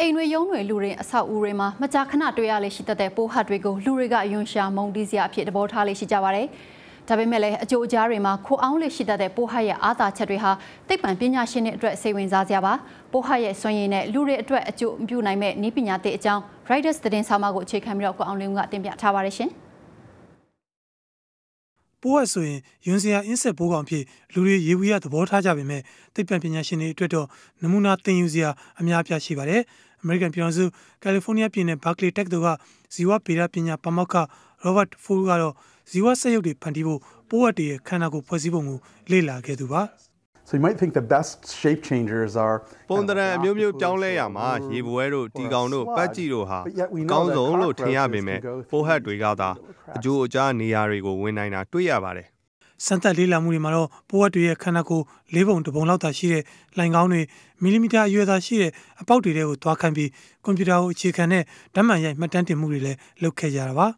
အိမ်တွေရုံးတွေလူတွေအဆောက်အဦတွေမှာမကြာခဏတွေ့ရလေရှိတတ်တဲ့ပိုးဟတ်တွေကိုလူတွေကယွန်ရှာမုံတီးစရာအဖြစ်သဘောထားလေရှိကြပါတယ်။ဒါပေမဲ့လည်းအကျိုးအကြားတွေမှာခိုအောင်လေရှိတတ်တဲ့ပိုးဟတ်ရဲ့အာသာချက်တွေဟာသိပ္ပံပညာရှင်တွေအတွက်စိတ်ဝင်စားစရာပါ။ပိုးဟတ်ရဲ့စွမ်းရည်နဲ့လူတွေအတွက်အကျိုးပြုနိုင်မဲ့နည်းပညာသစ်အကြောင်း Riders သတင်းဆောင်မကိုအခြေခံပြီးတော့ကိုအောင်လင်းကတင်ပြထားပါတယ်ရှင်။ပိုးဝက်ဆိုရင်ယွန်စရာအင်းဆက်ပိုးကောင်ဖြစ်လူတွေရေဝီရသဘောထားကြပေမဲ့သိပ္ပံပညာရှင်တွေအတွက်တော့နမူနာသင်ယူစရာအများအပြားရှိပါတယ်။ American ပြည်ထောင်စုကယ်လီဖိုးနီးယားပြည်နယ် Berkeley Tech တို့ကဇီဝဗေဒပညာပမောက္ခ Robert Full ကတော့ဇီဝစက်ရုပ်တွေဖန်တီးဖို့ပိုးဝက်တွေရဲ့ခန္ဓာကိုယ်ဖွဲ့စည်းပုံကိုလေ့လာခဲ့သူပါ။ So you might think the best shape changers are ပုံသဏ္ဍာန်အမျိုးမျိုးပြောင်းလဲရမှာရေပွဲတို့တီကောင်တို့ပတ်ကြည့်တို့ဟာကောင်းဆုံးလို့ထင်ရပေမဲ့ပိုးဟတ်တွေကသာအကျိုးအကျနေရာတွေကိုဝင်နိုင်တာတွေ့ရပါတယ် စမ်းသပ်လေးလာမှုတွေမှာတော့ပိုးဝတ်တွေရဲ့ခန္ဓာကိုယ်လေးပုံတစ်ပုံလောက်သာရှိတဲ့လိုင်ကောင်းတွေမီလီမီတာအရွယ်သာရှိတဲ့အပေါက်တွေတဲကိုသွားခိုင်းပြီးကွန်ပျူတာကိုအခြေခံတဲ့ဓာတ်မှန်ရိုက်မှတ်တမ်းတင်မှုတွေလည်းလုပ်ခဲ့ကြတာပါ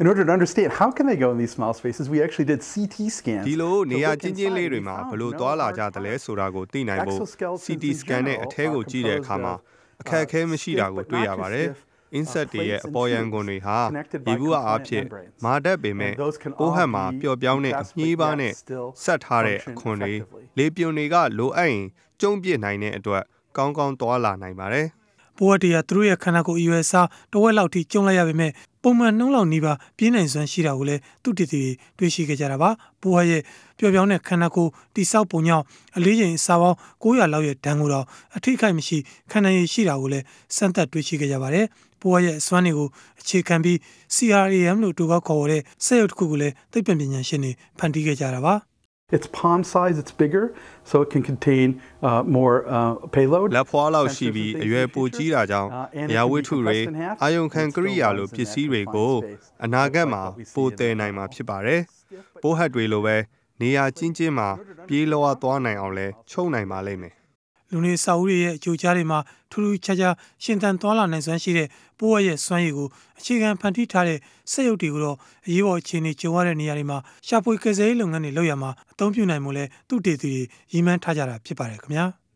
In order to understand how can they go in these small spaces we actually did CT scans ဒီလိုနေရာချင်းချင်းလေးတွေမှာဘလို့သွားလာကြသလဲဆိုတာကိုသိနိုင်ဖို့ CT scan နဲ့အထဲကိုကြည့်တဲ့အခါမှာအခက်အခဲမရှိတာကိုတွေ့ရပါတယ် insect တွေရဲ့အပေါ်ယံကွန်တွေဟာရေဘူးအားဖြင့်မာတတ်ပေမဲ့ပိုးဟတ်မှာပျော်ပြောင်းတဲ့အညှိးပါးနဲ့ဆက်ထားတဲ့အခွန်တွေလေပြွန်တွေကလိုအပ်ရင်ကျုံပြစ်နိုင်တဲ့အတွက်ကောင်းကောင်းသွားလာနိုင်ပါတယ်ပိုးဝတ်တွေကသူတို့ရဲ့ခန္ဓာကိုယ်အရွယ်အစားတဝက်လောက်ထိကျုံလိုက်ရပေမဲ့ ပုံမှန်နှုံးလောက်နီးပါပြင်းနိုင်စွမ်းရှိတာကိုလည်းသူတည်တည်တွေ့ရှိခဲ့ကြတာပါပိုးဝတ်ရဲ့ပျော်ပြောင်းတဲ့ခန္ဓာကိုယ်တိဆောက်ပုံကြောင့်အလေးချိန်အစာပေါင်း900လောက်ရဲ့ဒဏ်ကိုတော့အထိခိုက်မရှိခန္ဓာရည်ရှိတာကိုလည်းစမ်းသပ်တွေ့ရှိခဲ့ကြပါတယ်ပိုးဝတ်ရဲ့အစွမ်းတွေကိုအခြေခံပြီး CRAM လို့တူကောက်ခေါ်တဲ့စက်ရုပ်တစ်ခုကိုလည်းသိပ္ပံပညာရှင်တွေဖန်တီးခဲ့ကြတာပါ It's palm size, it's bigger, so it can contain uh, more uh, payload. လက်ဖွားလောက်ရှိပြီးအရွယ်ပိုကြီးတာကြောင့်ရာဝတ္ထုတွေအာယုံခံကရိယာလိုပစ္စည်းတွေကိုအနာဂတ်မှာပိုတည်နိုင်မှာဖြစ်ပါတယ်။ပိုးဟတ်တွေလိုပဲနေရာချင်းချင်းမှာပြေးလွှားသွားနိုင်အောင်လဲချုပ်နိုင်ပါလိမ့်မယ် လူနေစာအုပ်တွေရဲ့အကျိုးကြားတွေမှာထူးထူးခြားခြားရှင်သန်သွားလာနိုင်စွမ်းရှိတဲ့ပိုးဝက်ရဲ့စွမ်းရည်ကိုအခြေခံဖန်တီးထားတဲ့စက်ရုပ်တွေကိုတော့အရေးပေါ်အခြေအနေကြုံရတဲ့နေရာတွေမှာရှာဖွေကယ်ဆယ်ရေးလုပ်ငန်းတွေလုပ်ရမှာအသုံးပြုနိုင်မှုလဲသူတေသီတွေရည်မှန်းထားကြတာဖြစ်ပါတယ်ခင်ဗျာ။